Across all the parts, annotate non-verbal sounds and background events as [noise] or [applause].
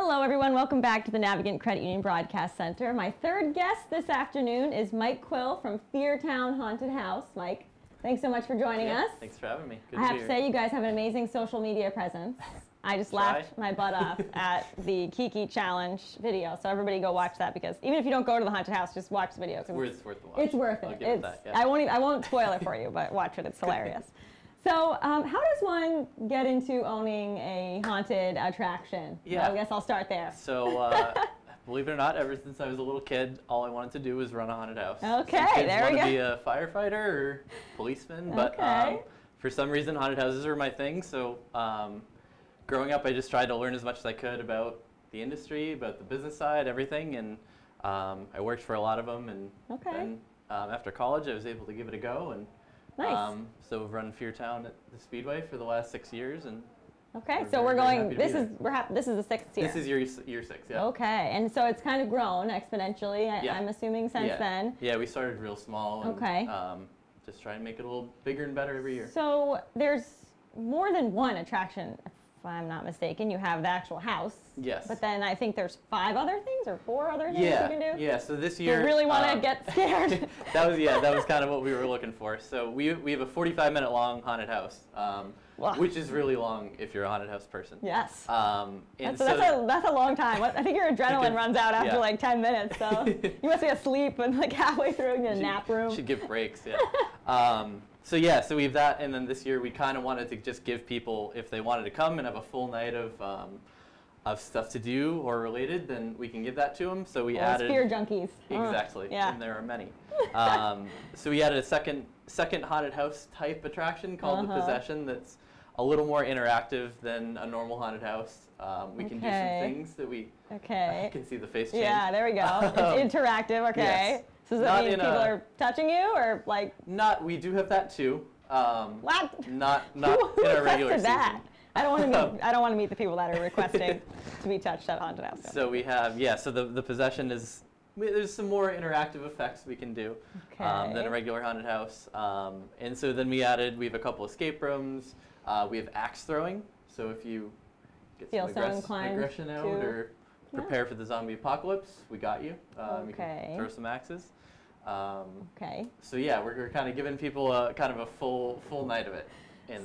Hello, everyone. Welcome back to the Navigant Credit Union Broadcast Center. My third guest this afternoon is Mike Quill from Feartown Haunted House. Mike, thanks so much for joining Yeah, us. Thanks for having me. Good I to have to say, you guys have an amazing social media presence. I just Try. laughed my butt off [laughs] at the Kiki Challenge video. So everybody go watch that because even if you don't go to the haunted house, just watch the video. It's worth, it's worth the watch. it's worth I'll it. give it It's, that, yeah. I won't. Even, I won't spoil it for you, but watch it. It's [laughs] hilarious. So, um, how does one get into owning a haunted attraction? Yeah. I guess I'll start there. So, uh, [laughs] believe it or not, ever since I was a little kid, all I wanted to do was run a haunted house. Okay, Some kids there we want to be a firefighter or policeman, but Okay. um, for some reason, haunted houses were my thing. So, um, growing up, I just tried to learn as much as I could about the industry, about the business side, everything, and um, I worked for a lot of them. And Okay. then um, after college, I was able to give it a go, and Nice. um, so we've run Fear Town at the Speedway for the last six years, and okay, we're so we're very, very going. This is we're hap- this is the sixth year. this is year year six. Yeah. Okay, and so it's kind of grown exponentially. I, Yeah. I'm assuming since yeah. then. Yeah, we started real small. And, Okay. Um, just try and make it a little bigger and better every year. So there's more than one attraction, I'm not mistaken. You have the actual house. Yes. But then I think there's five other things or four other things yeah. you can do. Yeah. So this year. you really want to um, get scared? [laughs] that was yeah. That was kind of what we were looking for. So we we have a 45 minute long haunted house, um, Wow. which is really long if you're a haunted house person. yes. Um, and That's, so that's, a, that's a long time. I think your [laughs] adrenaline runs out after Yeah. like 10 minutes. So [laughs] you must be asleep and like halfway through in a nap room. Should give breaks, yeah. Um, so yeah, so we have that, and then this year we kind of wanted to just give people, if they wanted to come and have a full night of um, of stuff to do or related, then we can give that to them. So we added fear junkies. Ugh, exactly, yeah. and there are many. Um, so we added a second second haunted house type attraction called the Uh-huh. Possession. That's a little more interactive than a normal haunted house. Um, we can do some things that we. I can see the face change. Yeah, there we go. [laughs] Um, It's interactive. Okay. yes. So does that Not mean people a- are touching you or like Not. We do have that too. Um, what? Not not who in our regular requested that? I don't want to meet. [laughs] I don't want to meet the people that are requesting [laughs] to be touched at haunted house. So we have yeah. So the the possession is there's some more interactive effects we can do um, than a regular haunted house. Um, and so then we added we have a couple escape rooms. Uh, we have axe throwing. So if you get Feel some so aggress- inclined aggression out to- or. Prepare for the zombie apocalypse, we got you. Um, You Okay. can throw some axes. Um, Okay. so yeah, we're, we're kind of giving people a kind of a full full night of it.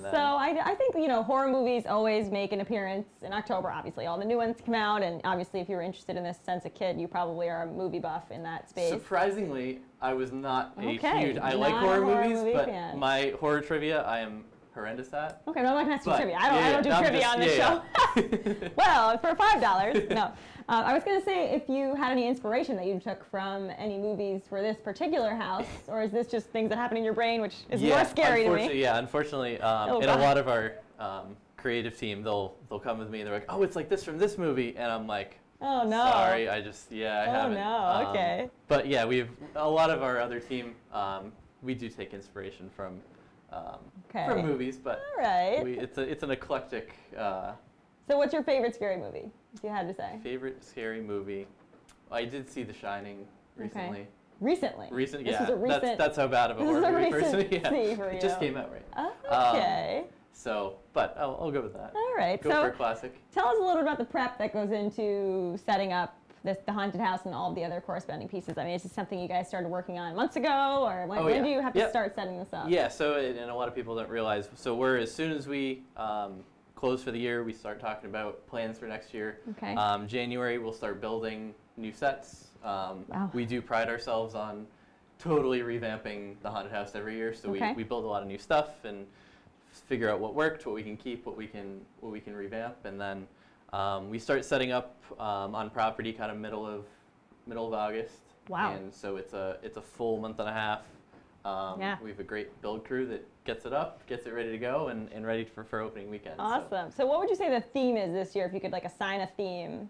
So I, I think you know horror movies always make an appearance in October. Obviously, all the new ones come out, and obviously, if you're interested in this since a kid, you probably are a movie buff in that space. Surprisingly, I was not a Okay, huge. I like not a horror, horror movies, movie but fan. my horror trivia I am horrendous at. Okay, no, I'm not gonna ask you trivia. I don't. yeah, I don't do I'm trivia just- on this yeah, show. yeah. [laughs] well, for five dollars, [laughs] no. Uh, I was gonna say if you had any inspiration that you took from any movies for this particular house, or is this just things that happen in your brain, which is more scary to me? Yeah, unfortunately, um, Oh, in God. a lot of our um, creative team, they'll they'll come with me and they're like, "Oh, it's like this from this movie," and I'm like, Oh no. "Sorry, I just yeah, I Oh, haven't." Oh no, Um, okay. But yeah, we've a lot of our other team. Um, we do take inspiration from um, Okay. from movies, but All right. we, it's a it's an eclectic. Uh, so, what's your favorite scary movie? If you had to say. Favorite scary movie? I did see The Shining recently. Recently. Recent, This yeah. recent. that's that's how bad of a horror a movie recent person. [laughs] Yeah, it just came out right. Okay. So, but I'll, I'll go with that. All right. Go so, for a classic. tell us a little bit about the prep that goes into setting up this, the haunted house and all the other corresponding pieces. I mean, is this something you guys started working on months ago, or when, Oh, when yeah. do you have to start setting this up? Yeah. So, it, and a lot of people don't realize. So, we're as soon as we um, close for the year, we start talking about plans for next year. Okay. Um, January, we'll start building new sets. Um, Wow. We do pride ourselves on totally revamping the haunted house every year. So Okay. we, we build a lot of new stuff and figure out what worked, what we can keep, what we can what we can revamp, and then um, we start setting up um, on property kind of middle of middle of August. Wow. And so it's a it's a full month and a half. Um, Yeah. We have a great build crew that gets it up, gets it ready to go, and, and ready for, for opening weekend. so. Awesome. So, what would you say the theme is this year? If you could like assign a theme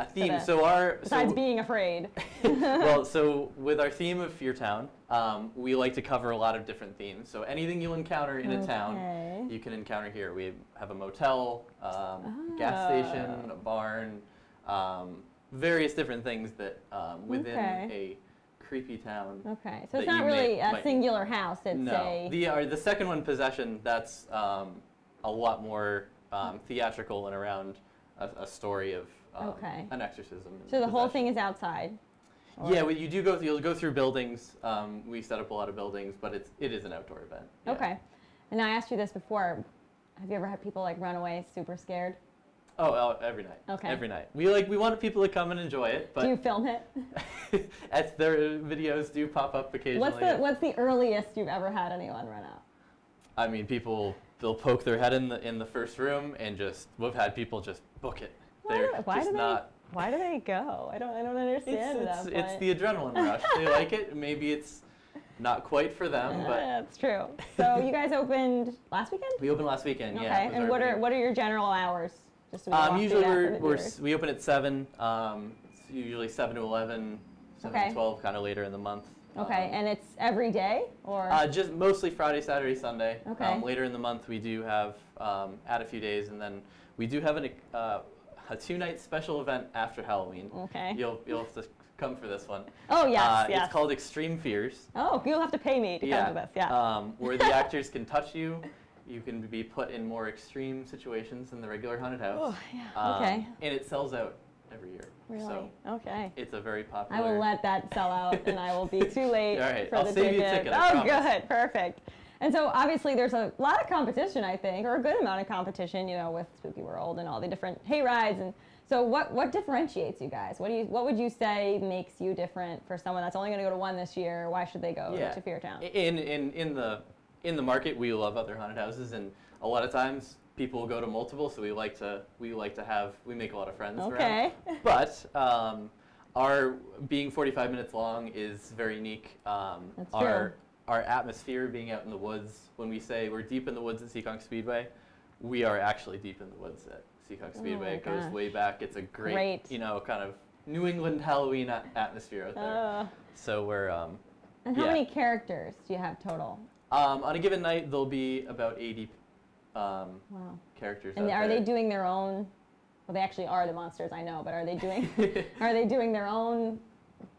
A theme. the- So our besides so, being afraid. [laughs] well, so with our theme of Fear Town, um, we like to cover a lot of different themes. So anything you'll encounter in a town, you can encounter here. We have a motel, um, gas station, Oh. a barn, um, various different things that um, within Okay. a creepy town. Okay, so it's not you may- really a might- singular house. It's no, a the uh, the second one, possession. That's um, a lot more um, theatrical and around a, a story of um, Okay. an exorcism. So the whole thing is outside. Yeah, well, you do go. You'll go through buildings. Um, we set up a lot of buildings, but it's it is an outdoor event. yeah. Okay. And I asked you this before. Have you ever had people like run away super scared? Oh, oh, every night. Okay. Every night. We like we want people to come and enjoy it, But Do you film it? [laughs] as their videos do pop up occasionally. What's the What's the earliest you've ever had anyone run out? I mean, people they'll poke their head in the in the first room and just we've had people just book it. Why They're do, why just they not. Why do they go? I don't I don't understand it's, that. it's the adrenaline rush. they like it. Maybe it's not quite for them, [laughs] but Yeah, that's true. So you guys opened last weekend? we opened last weekend. Okay. Yeah. and what are what are your general hours? Just so we Um, usually we're, we're we open at seven. Um, it's usually seven to eleven, seven Okay. to twelve, kind of later in the month. Okay, Um, and it's every day or uh, just mostly Friday, Saturday, Sunday. Okay. Um, later in the month, we do have um, add a few days, and then we do have an, uh, a two-night special event after Halloween. okay. You'll you'll have to come for this one. oh yes, Uh, yes. It's called Extreme Fears. oh, you'll have to pay me to yeah. come to this. Yeah. Um, where the [laughs] actors can touch you. You can be put in more extreme situations than the regular haunted house. oh, yeah. Um, okay. And it sells out every year. Really? So okay. it's a very popular. I will let that sell out, and I will be too late [laughs] All right, for I'll the save you a ticket. oh, good, perfect. And so obviously there's a lot of competition, I think, or a good amount of competition, you know, with Spooky World and all the different hay rides. And so what what differentiates you guys? What do you what would you say makes you different for someone that's only going to go to one this year? Why should they go Yeah. to Feartown? In in in the in the market, we love other haunted houses, and a lot of times people go to multiple. So we like to we like to have we make a lot of friends. around. Okay. [laughs] But um, our being 45 minutes long is very unique. Um, That's our true. Our atmosphere being out in the woods. When we say we're deep in the woods at Seekonk Speedway, we are actually deep in the woods at Seekonk Oh Speedway. my it goes gosh. way back. It's a great, Great. you know, kind of New England Halloween a- atmosphere out there. Uh, so we're um, and how Yeah. many characters do you have total? um, on a given night there'll be about 80 um, Wow. characters. And are they doing their own? Well, they actually are the monsters, I know, but are they doing? [laughs] [laughs] Are they doing their own,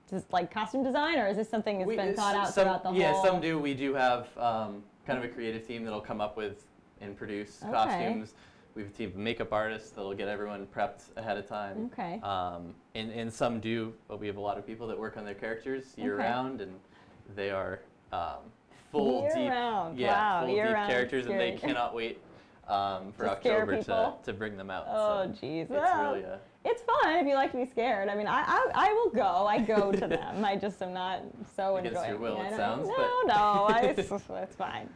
just like costume design, or is this something that's We- been thought out some, throughout the yeah, whole? Yeah, some do. We do have um, kind of a creative team that'll come up with and produce Okay. costumes. We have a team of makeup artists that'll get everyone prepped ahead of time. Okay. Um, and, and some do, but we have a lot of people that work on their characters year Okay. round, and they are um, full deep, Year-round. yeah, Wow, full deep year-round characters, and they cannot wait um, for To October to, to bring them out. Oh, so jeez. it's Well, really a It's fun if you like to be scared. I mean, I I, I will go. I go to [laughs] them. I just am not so Against your enjoying. will, I it sounds, No, no, I, [laughs] it's, it's fine.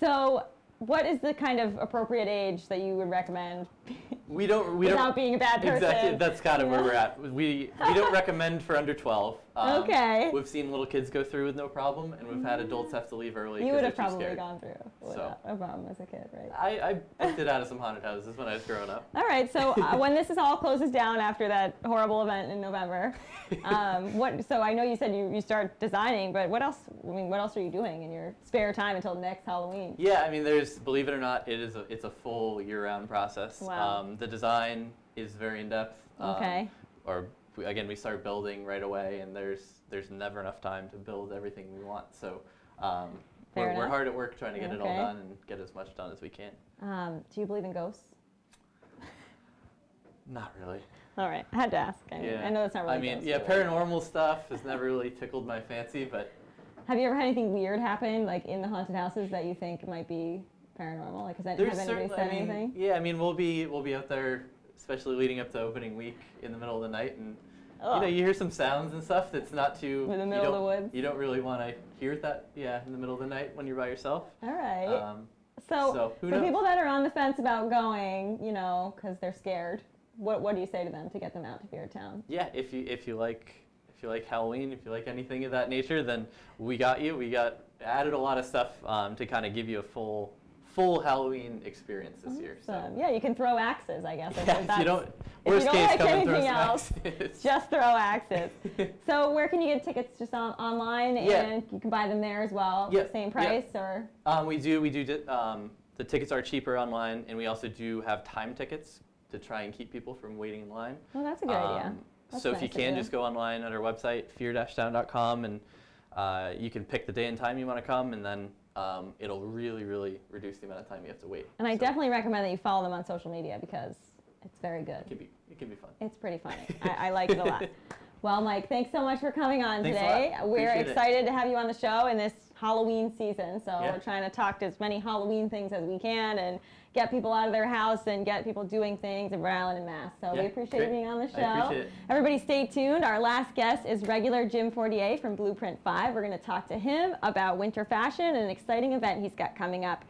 So, what is the kind of appropriate age that you would recommend [laughs] we don't we without don't being a bad person? Exactly. That's kind of where we're at. We we don't recommend for under 12. [laughs] Um, Okay. We've seen little kids go through with no problem, and we've had adults have to leave early. You would have probably scared. gone through So. without a problem as a kid, right? I, I booked it out of some haunted houses when I was growing up. All right, so uh, [laughs] when this is all closes down after that horrible event in November, [laughs] um, what? So I know you said you, you start designing, but what else? I mean, what else are you doing in your spare time until next Halloween? Yeah, I mean, there's believe it or not, it is a it's a full year-round process. Wow. Um, the design is very in depth. um, Okay. Or we, again, we start building right away, and there's there's never enough time to build everything we want. So. Um, we're, we're hard at work trying to get it all done and get as much done as we can. Um, do you believe in ghosts? Not really. All right, I had to ask. I, mean, I know that's not really. I mean, yeah, paranormal stuff has never really tickled my fancy, but Have you ever had anything weird happen, like in the haunted houses, that you think might be paranormal? Like, has, that, has anybody said I mean, anything? yeah, I mean, we'll be we'll be out there, especially leading up to opening week in the middle of the night, and you know, you hear some sounds and stuff that's not too. In the you middle of the don't- woods? You don't really want to hear that, yeah, in the middle of the night when you're by yourself. All right. Um, so, so, who for knows? people that are on the fence about going, you know, because they're scared, what what do you say to them to get them out to Fear Town? yeah, if you if you like if you like Halloween, if you like anything of that nature, then we got you. We got added a lot of stuff um, to kind of give you a full full Halloween experience this year. So. Yeah, you can throw axes, I guess. Yeah, if you don't, if you worst don't case, like anything else. [laughs] Just throw axes. [laughs] so where can you get tickets? Just on, online, Yeah. and you can buy them there as well. Yeah, Same yeah. price, or um, we do, we do. Um, the tickets are cheaper online, and we also do have time tickets to try and keep people from waiting in line. well, that's a good idea. Um, That's so if you can, just go online at our website, fear-town.com, and uh, you can pick the day and time you want to come, and then um, it'll really, really reduce the amount of time you have to wait. And I So- definitely recommend that you follow them on social media because It's very good. It can be it can be fun. It's pretty funny. [laughs] I, I like it a lot. Well, Mike, thanks so much for coming on Thanks today. We're Appreciate it. excited to have you on the show in this Halloween season. So Yeah. we're trying to talk to as many Halloween things as we can and get people out of their house and get people doing things and rallying in mass. So we appreciate great. you being on the show. Everybody stay tuned. Our last guest is regular Jim Fortier from Blueprint 5. We're going to talk to him about winter fashion and an exciting event he's got coming up